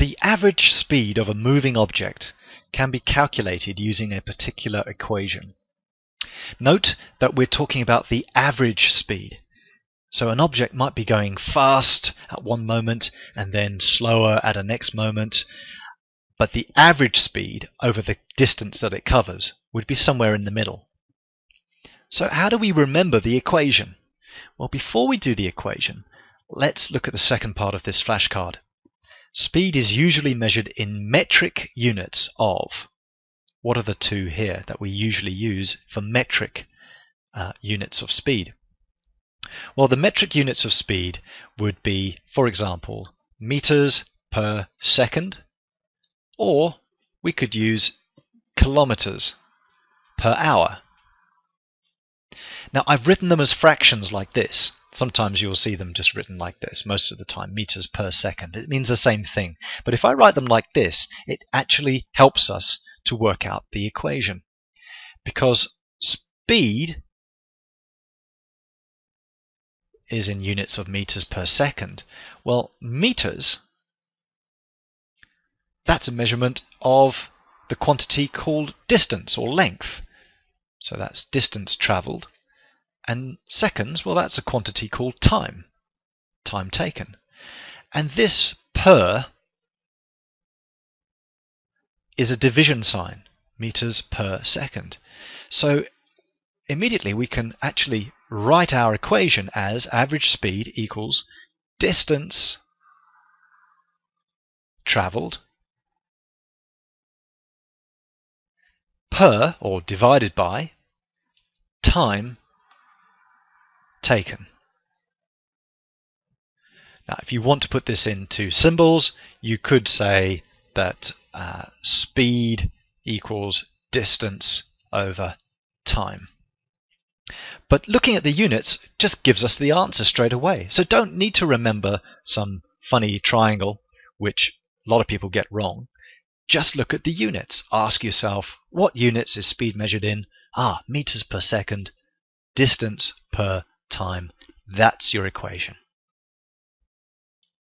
The average speed of a moving object can be calculated using a particular equation. Note that we're talking about the average speed. So an object might be going fast at one moment and then slower at a next moment, but the average speed over the distance that it covers would be somewhere in the middle. So how do we remember the equation? Well, before we do the equation, let's look at the second part of this flashcard. Speed is usually measured in metric units of. What are the two here that we usually use for metric uh, units of speed? Well, the metric units of speed would be, for example, meters per second, or we could use kilometers per hour. Now, I've written them as fractions like this. Sometimes you'll see them just written like this, most of the time, meters per second. It means the same thing. But if I write them like this, it actually helps us to work out the equation. Because speed is in units of meters per second. Well, meters, that's a measurement of the quantity called distance or length. So that's distance traveled. And seconds, well, that's a quantity called time, time taken. And this per is a division sign, meters per second. So immediately we can actually write our equation as average speed equals distance traveled per or divided by time taken. Now, if you want to put this into symbols, you could say that uh, speed equals distance over time. But looking at the units just gives us the answer straight away. So don't need to remember some funny triangle, which a lot of people get wrong. Just look at the units. Ask yourself, what units is speed measured in? Ah, meters per second, distance per time. That's your equation.